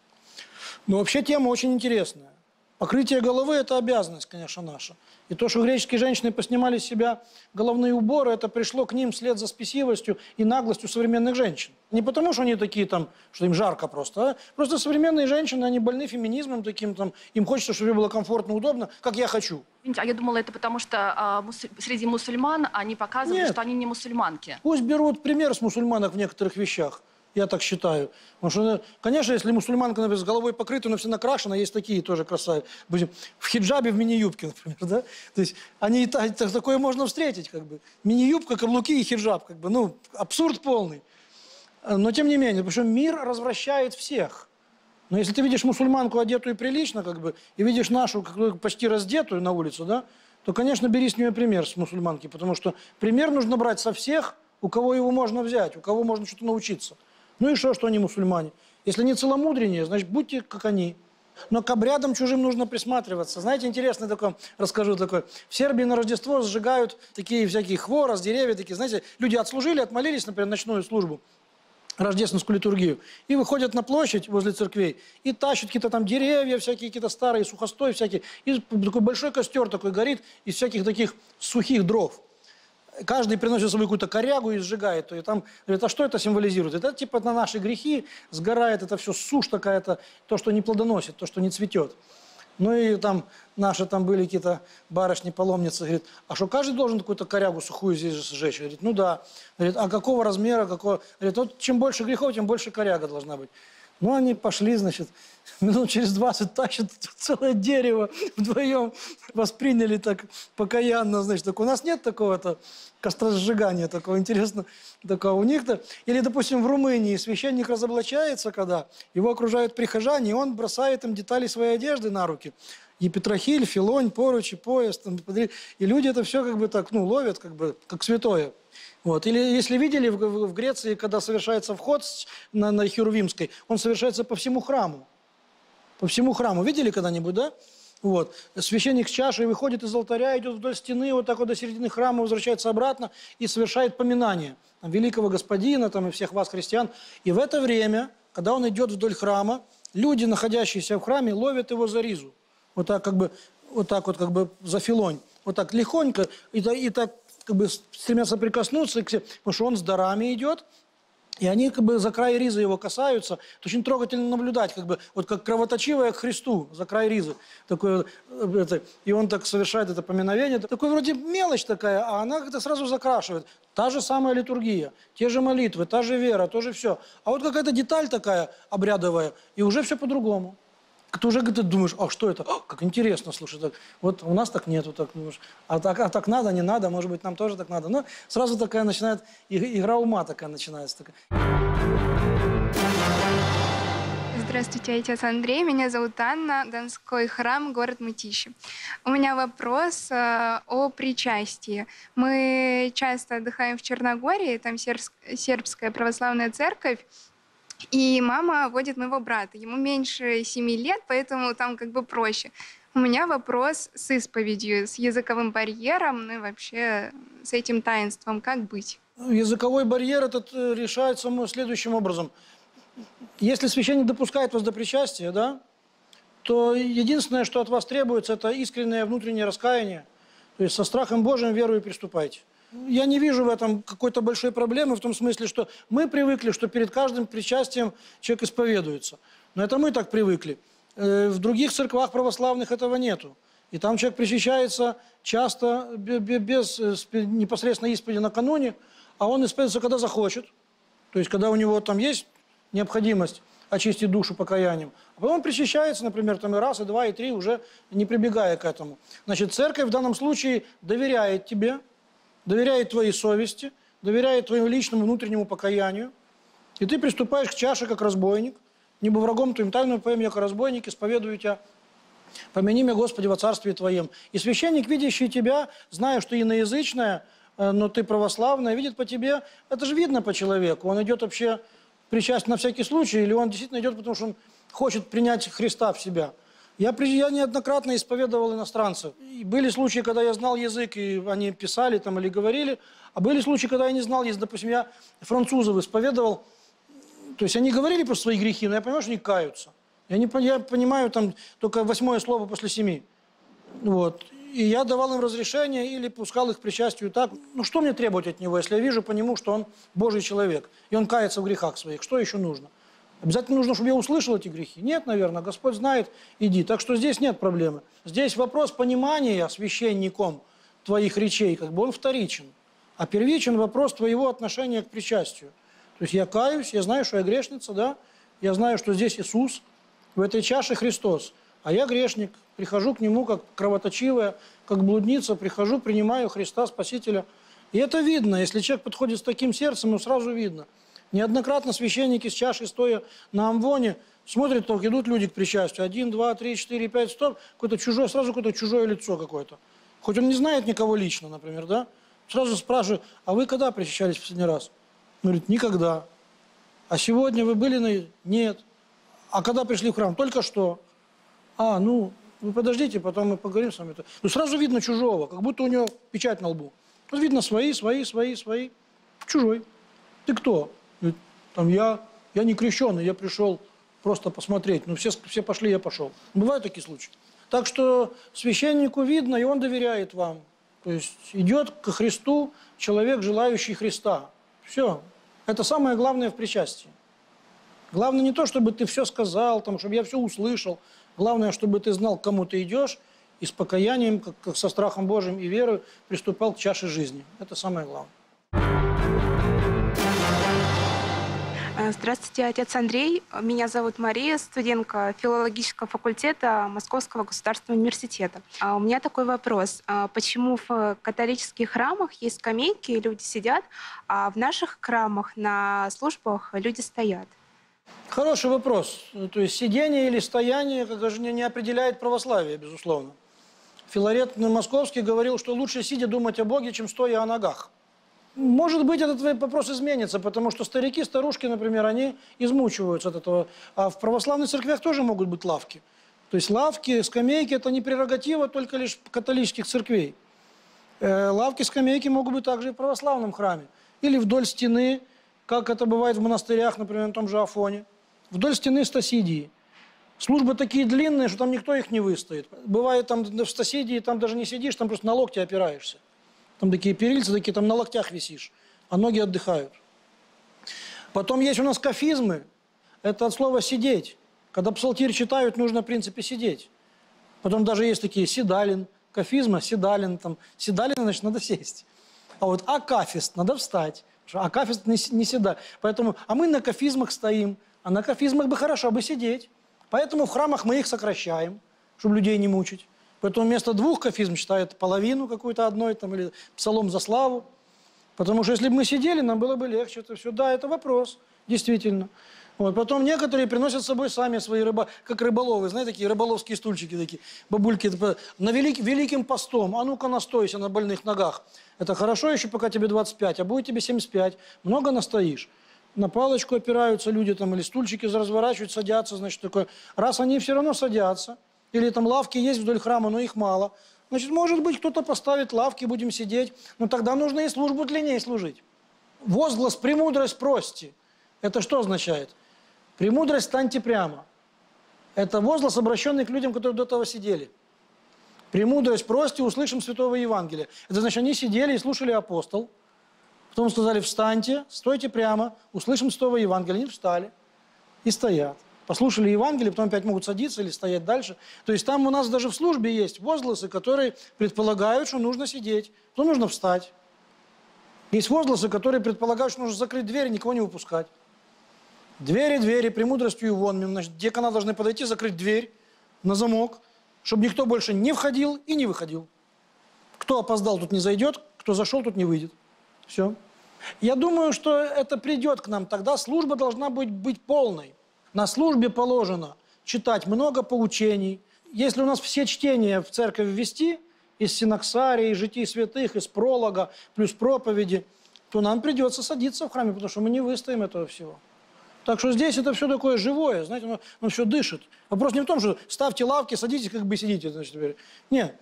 Но вообще тема очень интересная. Покрытие головы – это обязанность, конечно, наша. И то, что греческие женщины поснимали с себя головные уборы, это пришло к ним вслед за спесивостью и наглостью современных женщин. Не потому, что они такие там, что им жарко просто, а просто современные женщины, они больны феминизмом таким, там, им хочется, чтобы было комфортно, удобно, как я хочу. А я думала, это потому, что а, мусуль... среди мусульман они показывают, Нет. что они не мусульманки. Пусть берут пример с мусульманок в некоторых вещах. Я так считаю. Потому что, ну, конечно, если мусульманка, например, с головой покрыта, но все накрашена, есть такие тоже красавицы. В хиджабе, в мини-юбке, например, да? То есть они, такое можно встретить, как бы. Мини-юбка, каблуки и хиджаб, как бы. Ну, абсурд полный. Но тем не менее, потому что мир развращает всех. Но если ты видишь мусульманку, одетую прилично, как бы, и видишь нашу, какую почти раздетую на улицу, да, то, конечно, бери с нее пример, с мусульманки, потому что пример нужно брать со всех, у кого его можно взять, у кого можно что-то научиться. Ну и что, что они мусульмане? Если они целомудреннее, значит, будьте как они. Но к обрядам чужим нужно присматриваться. Знаете, интересно такое, расскажу такое. В Сербии на Рождество сжигают такие всякие хворост, деревья такие. Знаете, люди отслужили, отмолились, например, ночную службу рождественскую литургию, и выходят на площадь возле церквей, и тащат какие-то там деревья, всякие какие-то старые, сухостой всякие, и такой большой костер такой горит из всяких таких сухих дров. Каждый приносит свою какую-то корягу и сжигает. И там говорит, а что это символизирует? Это типа на наши грехи сгорает, это все сушь такая-то, то, что не плодоносит, то, что не цветет. Ну и там наши там были какие-то барышни-паломницы, говорит, а что каждый должен какую-то корягу сухую здесь же сжечь? Говорит, ну да. Говорит, а какого размера, какого? Говорит, вот чем больше грехов, тем больше коряга должна быть. Ну, они пошли, значит, <laughs> минут через 20 тащат <laughs> целое дерево вдвоем. Восприняли так покаянно, значит, так у нас нет такого-то костросжигания такого, интересно, такого у них-то. Или, допустим, в Румынии священник разоблачается, когда его окружают прихожане, и он бросает им детали своей одежды на руки. И Петрохиль, Филонь, Поручи, пояс. Там, и люди это все как бы так, ну, ловят, как бы, как святое. Вот. Или если видели в, в, в Греции, когда совершается вход на, на Херувимской, он совершается по всему храму. По всему храму. Видели когда-нибудь, да? Вот. Священник с чашей выходит из алтаря, идет вдоль стены, вот так вот до середины храма, возвращается обратно и совершает поминание там, великого господина там, и всех вас, христиан. И в это время, когда он идет вдоль храма, люди, находящиеся в храме, ловят его за ризу. Вот так как бы, вот так вот как бы за филонь. Вот так легонько и, и так как бы стремятся прикоснуться, к себе, потому что он с дарами идет, и они как бы за край ризы его касаются. Это очень трогательно наблюдать, как бы, вот как кровоточивая к Христу за край ризы. Такое, э, это, и он так совершает это поминовение. Такой вроде мелочь такая, а она как-то сразу закрашивает. Та же самая литургия, те же молитвы, та же вера, тоже все. А вот какая-то деталь такая обрядовая, и уже все по-другому. Ты уже ты думаешь, а что это? О, как интересно, слушай, так, вот у нас так нету, так, думаешь, а так, а так надо, не надо, может быть, нам тоже так надо. Но сразу такая начинает, игра ума такая начинается. Такая. Здравствуйте, отец Андрей. Меня зовут Анна. Донской храм, город Мытищи. У меня вопрос э, о причастии. Мы часто отдыхаем в Черногории, там сербс- сербская православная церковь, и мама водит моего брата. Ему меньше семи лет, поэтому там как бы проще. У меня вопрос с исповедью, с языковым барьером, ну и вообще с этим таинством. Как быть? Языковой барьер этот э, решается следующим образом. Если священник допускает вас до причастия, да, то единственное, что от вас требуется, это искреннее внутреннее раскаяние. То есть со страхом Божьим верою приступайте. Я не вижу в этом какой-то большой проблемы, в том смысле, что мы привыкли, что перед каждым причастием человек исповедуется. Но это мы так привыкли. Э, В других церквах православных этого нету. И там человек причащается часто бе- бе- без э, непосредственно исповеди накануне, а он исповедуется, когда захочет. То есть, когда у него там есть необходимость очистить душу покаянием. А потом он причащается, например, там и раз, и два, и три, уже не прибегая к этому. Значит, церковь в данном случае доверяет тебе, доверяет твоей совести, доверяет твоему личному внутреннему покаянию. И ты приступаешь к чаше, как разбойник. Не бы врагом твоим тайную поем, я, как разбойник, исповедую тебя. Помяни меня, Господи, во царстве Твоем. И священник, видящий тебя, зная, что иноязычная, э, но ты православная, видит по тебе, это же видно по человеку. Он идет вообще причастен на всякий случай, или он действительно идет, потому что он хочет принять Христа в себя. Я, я неоднократно исповедовал иностранцев. И были случаи, когда я знал язык, и они писали там или говорили, а были случаи, когда я не знал язык. Допустим, я французов исповедовал, то есть они говорили про свои грехи, но я понимаю, что они каются. Я, не, я понимаю там только восьмое слово после семи. Вот. И я давал им разрешение или пускал их причастию так. Ну, что мне требовать от него, если я вижу по нему, что он Божий человек, и он кается в грехах своих? Что еще нужно? Обязательно нужно, чтобы я услышал эти грехи? Нет, наверное, Господь знает, иди. Так что здесь нет проблемы. Здесь вопрос понимания священником твоих речей, как бы он вторичен. А первичен вопрос твоего отношения к причастию. То есть я каюсь, я знаю, что я грешница, да? Я знаю, что здесь Иисус, в этой чаше Христос. А я грешник, прихожу к Нему как кровоточивая, как блудница, прихожу, принимаю Христа Спасителя. И это видно, если человек подходит с таким сердцем, ну сразу видно. Неоднократно священники с чашей стоя на амвоне смотрят, только идут люди к причастию. Один, два, три, четыре, пять, стоп. Какое-то чужое, сразу какое-то чужое лицо какое-то. Хоть он не знает никого лично, например, да? Сразу спрашиваю, а вы когда причащались в последний раз? Он говорит, никогда. А сегодня вы были на... Нет. А когда пришли в храм? Только что. А, ну, вы подождите, потом мы поговорим с вами. Ну, сразу видно чужого, как будто у него печать на лбу. Вот видно свои, свои, свои, свои. Чужой. Ты кто? Там я, я не крещеный, я пришел просто посмотреть. Ну, все, все пошли, я пошел. Бывают такие случаи. Так что священнику видно, и он доверяет вам. То есть идет к Христу человек, желающий Христа. Все. Это самое главное в причастии. Главное не то, чтобы ты все сказал, там, чтобы я все услышал. Главное, чтобы ты знал, к кому ты идешь, и с покаянием, как, как со страхом Божьим и верой приступал к чаше жизни. Это самое главное. Здравствуйте, отец Андрей. Меня зовут Мария, студентка филологического факультета Московского государственного университета. А У меня такой вопрос. А Почему в католических храмах есть скамейки, и люди сидят, а в наших храмах на службах люди стоят? Хороший вопрос. Ну, То есть сидение или стояние как же не определяет православие, безусловно. Филарет Московский говорил, что лучше сидя думать о Боге, чем стоя о ногах. Может быть, этот вопрос изменится, потому что старики, старушки, например, они измучиваются от этого. А в православных церквях тоже могут быть лавки. То есть лавки, скамейки – это не прерогатива только лишь католических церквей. Э, Лавки, скамейки могут быть также и в православном храме. Или вдоль стены, как это бывает в монастырях, например, на том же Афоне. Вдоль стены стасидии. Службы такие длинные, что там никто их не выстоит. Бывает там в стасидии, там даже не сидишь, там просто на локти опираешься. Там такие перильцы, такие там на локтях висишь, а ноги отдыхают. Потом есть у нас кафизмы. Это от слова «сидеть». Когда псалтирь читают, нужно, в принципе, сидеть. Потом даже есть такие седалин, кафизма, седалин, там, седалин, значит, надо сесть. А вот акафист, надо встать. Акафист не, не седа. Поэтому, а мы на кафизмах стоим, а на кафизмах бы хорошо бы сидеть. Поэтому в храмах мы их сокращаем, чтобы людей не мучить. Поэтому вместо двух кафизм считают половину какую-то одной, там, или псалом за славу. Потому что если бы мы сидели, нам было бы легче это все. Да, это вопрос, действительно. Вот. Потом некоторые приносят с собой сами свои рыба, как рыболовы, знаете, такие рыболовские стульчики такие, бабульки, типа, на велик, великим постом, а ну-ка настойся на больных ногах. Это хорошо еще, пока тебе 25, а будет тебе 75, много настоишь. На палочку опираются люди там, или стульчики разворачивают, садятся, значит, такое. Раз они все равно садятся, или там лавки есть вдоль храма, но их мало, значит, может быть, кто-то поставит лавки, будем сидеть, но тогда нужно и службу длиннее служить. Возглас «премудрость прости» – это что означает? «Премудрость станьте прямо». Это возглас, обращенный к людям, которые до этого сидели. «Премудрость прости, услышим Святого Евангелия». Это значит, они сидели и слушали апостол. Потом сказали «встаньте, стойте прямо, услышим Святого Евангелия». Они встали и стоят. Послушали Евангелие, потом опять могут садиться или стоять дальше. То есть там у нас даже в службе есть возгласы, которые предполагают, что нужно сидеть, то нужно встать. Есть возгласы, которые предполагают, что нужно закрыть дверь и никого не выпускать. Двери, двери, премудростью вон. Значит, декана должны подойти, закрыть дверь на замок, чтобы никто больше не входил и не выходил. Кто опоздал, тут не зайдет, кто зашел, тут не выйдет. Все. Я думаю, что это придет к нам. Тогда служба должна быть, быть полной. На службе положено читать много поучений. Если у нас все чтения в церковь ввести, из синоксарии, из житий святых, из пролога, плюс проповеди, то нам придется садиться в храме, потому что мы не выстоим этого всего. Так что здесь это все такое живое, знаете, оно, оно все дышит. Вопрос не в том, что ставьте лавки, садитесь, как бы сидите. Значит, теперь. Нет,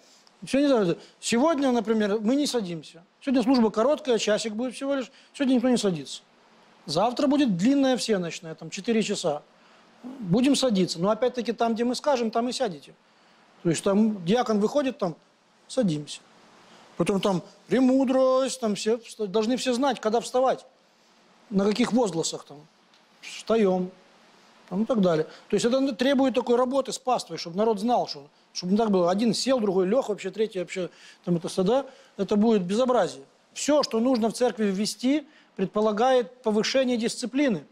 все не так. Сегодня, например, мы не садимся. Сегодня служба короткая, часик будет всего лишь. Сегодня никто не садится. Завтра будет длинная всеночная, там 4 часа. Будем садиться. Но опять-таки там, где мы скажем, там и сядете. То есть там диакон выходит, там садимся. Потом там премудрость, там все должны все знать, когда вставать. На каких возгласах там. Встаем. Там, и так далее. То есть это требует такой работы с паствой, чтобы народ знал, что, чтобы не так было. Один сел, другой лег, вообще третий вообще там это сада. Это будет безобразие. Все, что нужно в церкви ввести, предполагает повышение дисциплины.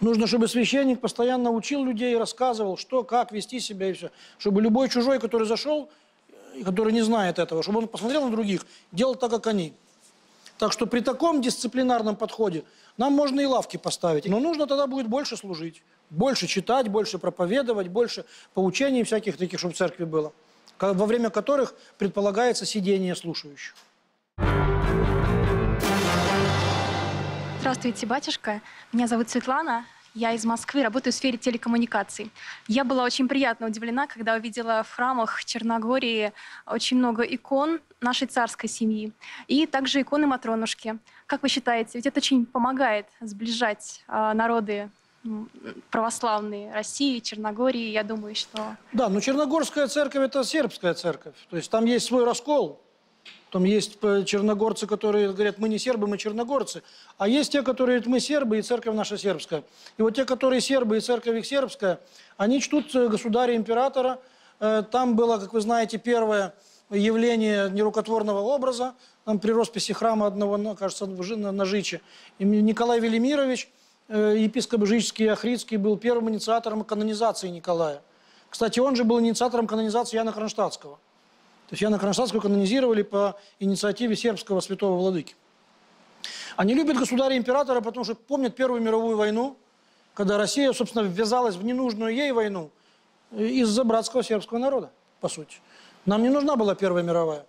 Нужно, чтобы священник постоянно учил людей, рассказывал, что, как вести себя и все. Чтобы любой чужой, который зашел, который не знает этого, чтобы он посмотрел на других, делал так, как они. Так что при таком дисциплинарном подходе нам можно и лавки поставить. Но нужно тогда будет больше служить, больше читать, больше проповедовать, больше поучений всяких таких, чтобы в церкви было, во время которых предполагается сидение слушающих. Здравствуйте, батюшка. Меня зовут Светлана. Я из Москвы, работаю в сфере телекоммуникаций. Я была очень приятно удивлена, когда увидела в храмах Черногории очень много икон нашей царской семьи и также иконы Матронушки. Как вы считаете, ведь это очень помогает сближать а, народы православные России, Черногории. Я думаю, что Да, но Черногорская церковь – это сербская церковь. То есть там есть свой раскол. Там есть э, черногорцы, которые говорят, мы не сербы, мы черногорцы. А есть те, которые говорят, мы сербы, и церковь наша сербская. И вот те, которые сербы, и церковь их сербская, они чтут э, государя-императора. Э, Там было, как вы знаете, первое явление нерукотворного образа. Там при росписи храма одного, ну, кажется, на Жиче. И Николай Велимирович, епископ Жичский Ахридский, был первым инициатором канонизации Николая. Кстати, он же был инициатором канонизации Яна Кронштадтского. То есть Яна Кронштадтского канонизировали по инициативе сербского святого владыки. Они любят государя-императора, потому что помнят Первую мировую войну, когда Россия, собственно, ввязалась в ненужную ей войну э, из-за братского сербского народа, по сути. Нам не нужна была Первая мировая.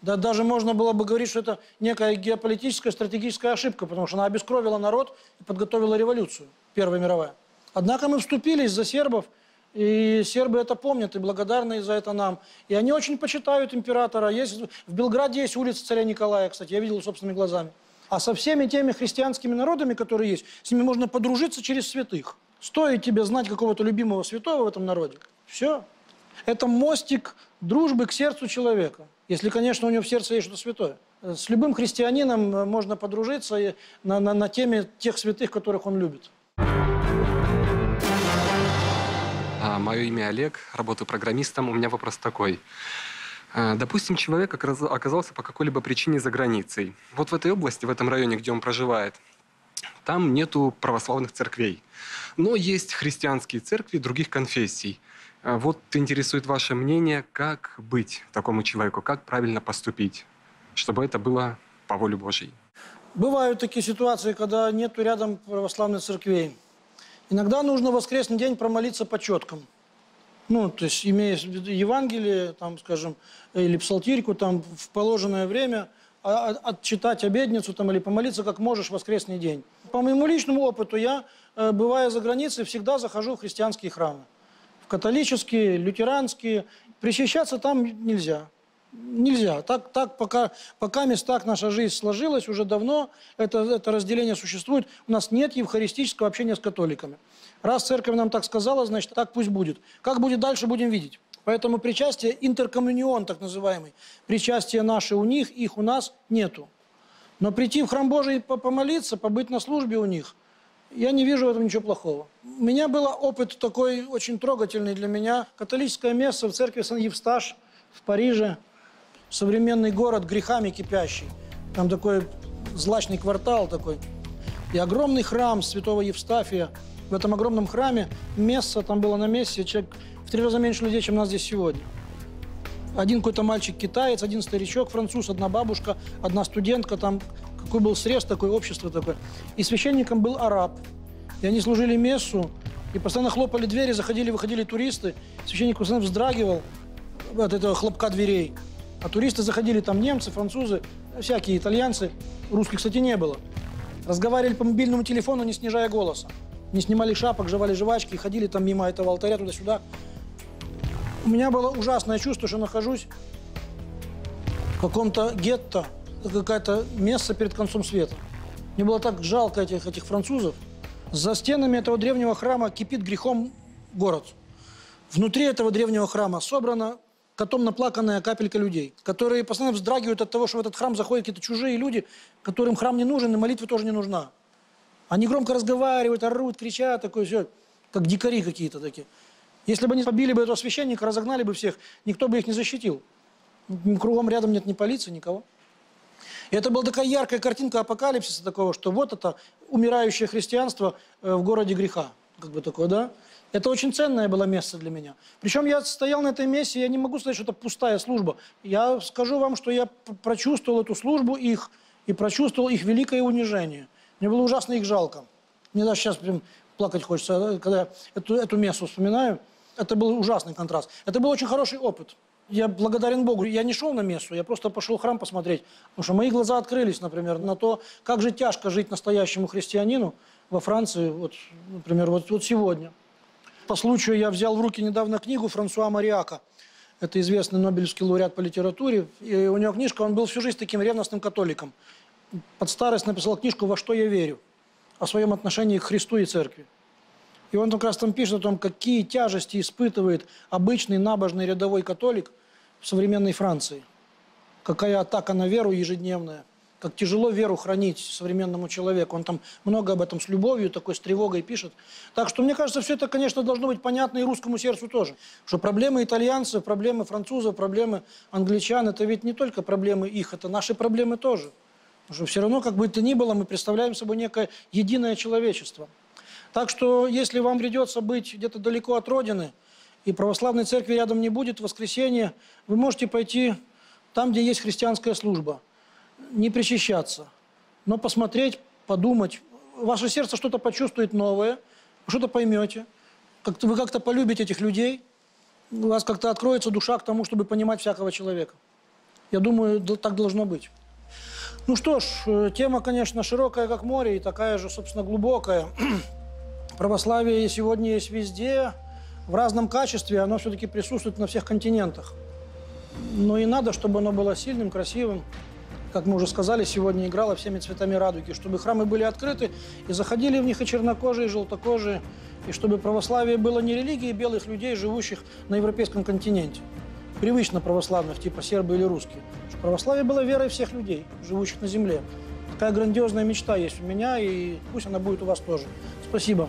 Да, даже можно было бы говорить, что это некая геополитическая, стратегическая ошибка, потому что она обескровила народ и подготовила революцию, Первая мировая. Однако мы вступились за сербов, и сербы это помнят и благодарны за это нам. И они очень почитают императора. Есть, в Белграде есть улица царя Николая, кстати, я видел собственными глазами. А со всеми теми христианскими народами, которые есть, с ними можно подружиться через святых. Стоит тебе знать какого-то любимого святого в этом народе. Все. Это мостик дружбы к сердцу человека. Если, конечно, у него в сердце есть что-то святое. С любым христианином э, можно подружиться на, на, на теме тех святых, которых он любит. Мое имя Олег, работаю программистом. У меня вопрос такой. А, Допустим, человек оказался по какой-либо причине за границей. Вот в этой области, в этом районе, где он проживает, там нету православных церквей. Но есть христианские церкви других конфессий. А, Вот интересует ваше мнение, как быть такому человеку, как правильно поступить, чтобы это было по воле Божьей. Бывают такие ситуации, когда нету рядом православных церквей. Иногда нужно воскресный день промолиться по четкам. Ну, то есть, имея Евангелие, там, скажем, или псалтирьку, там, в положенное время, а- а- отчитать обедницу там, или помолиться как можешь в воскресный день. По моему личному опыту, я, э, бывая за границей, всегда захожу в христианские храмы. В католические, лютеранские. Причащаться там нельзя. Нельзя. Так, так пока, пока так наша жизнь сложилась, уже давно это, это разделение существует. У нас нет евхаристического общения с католиками. Раз церковь нам так сказала, значит, так пусть будет. Как будет дальше, будем видеть. Поэтому причастие, интеркоммунион так называемый, причастие наше у них, их у нас нету. Но прийти в храм Божий помолиться, побыть на службе у них, я не вижу в этом ничего плохого. У меня был опыт такой очень трогательный для меня. Католическое место в церкви Сан-Евсташ в Париже. Современный город грехами кипящий. Там такой злачный квартал такой. И огромный храм святого Евстафия. В этом огромном храме место, там было на месте, человек в три раза меньше людей, чем нас здесь сегодня. Один какой-то мальчик-китаец, один старичок француз, одна бабушка, одна студентка, там какой был срез такой, общество такое. И священником был араб. И они служили мессу, и постоянно хлопали двери, заходили, выходили туристы. Священник постоянно вздрагивал от этого хлопка дверей. А туристы заходили, там немцы, французы, всякие итальянцы. Русских, кстати, не было. Разговаривали по мобильному телефону, не снижая голоса. Не снимали шапок, жевали жвачки, ходили там мимо этого алтаря туда-сюда. У меня было ужасное чувство, что нахожусь в каком-то гетто, какое-то место перед концом света. Мне было так жалко этих, этих французов. За стенами этого древнего храма кипит грехом город. Внутри этого древнего храма собрана котом наплаканная капелька людей, которые постоянно вздрагивают от того, что в этот храм заходят какие-то чужие люди, которым храм не нужен, и молитва тоже не нужна. Они громко разговаривают, орут, кричат, такое все, как дикари какие-то такие. Если бы они побили бы этого священника, разогнали бы всех, никто бы их не защитил. Кругом рядом нет ни полиции, никого. И это была такая яркая картинка апокалипсиса такого, что вот это умирающее христианство э, в городе греха. Как бы такое, да? Это очень ценное было место для меня. Причем я стоял на этой месте, я не могу сказать, что это пустая служба. Я скажу вам, что я прочувствовал эту службу их и прочувствовал их великое унижение. Мне было ужасно их жалко. Мне даже сейчас прям плакать хочется, да, когда я эту, эту мессу вспоминаю. Это был ужасный контраст. Это был очень хороший опыт. Я благодарен Богу. Я не шел на мессу, я просто пошел в храм посмотреть. Потому что мои глаза открылись, например, на то, как же тяжко жить настоящему христианину во Франции, вот, например, вот, вот сегодня. По случаю я взял в руки недавно книгу Франсуа Мариака. Это известный Нобелевский лауреат по литературе. И у него книжка, он был всю жизнь таким ревностным католиком. Под старость написал книжку «Во что я верю?» о своем отношении к Христу и Церкви. И он как раз там пишет о том, какие тяжести испытывает обычный набожный рядовой католик в современной Франции. Какая атака на веру ежедневная. Как тяжело веру хранить современному человеку. Он там много об этом с любовью, такой с тревогой пишет. Так что, мне кажется, все это, конечно, должно быть понятно и русскому сердцу тоже. Что проблемы итальянцев, проблемы французов, проблемы англичан, это ведь не только проблемы их, это наши проблемы тоже. Потому что все равно, как бы то ни было, мы представляем собой некое единое человечество. Так что, если вам придется быть где-то далеко от родины, и православной церкви рядом не будет в воскресенье, вы можете пойти там, где есть христианская служба. Не причащаться, но посмотреть, подумать. Ваше сердце что-то почувствует новое, что-то поймете. Как-то, вы как-то полюбите этих людей, у вас как-то откроется душа к тому, чтобы понимать всякого человека. Я думаю, так должно быть. Ну что ж, э, тема, конечно, широкая, как море, и такая же, собственно, глубокая. <clears throat> Православие сегодня есть везде, в разном качестве, оно все-таки присутствует на всех континентах. Но и надо, чтобы оно было сильным, красивым. Как мы уже сказали, сегодня играло всеми цветами радуги, чтобы храмы были открыты, и заходили в них и чернокожие, и желтокожие, и чтобы православие было не религией белых людей, живущих на европейском континенте, привычно православных, типа сербы или русские. Православие было верой всех людей, живущих на земле. Такая грандиозная мечта есть у меня, и пусть она будет у вас тоже. Спасибо.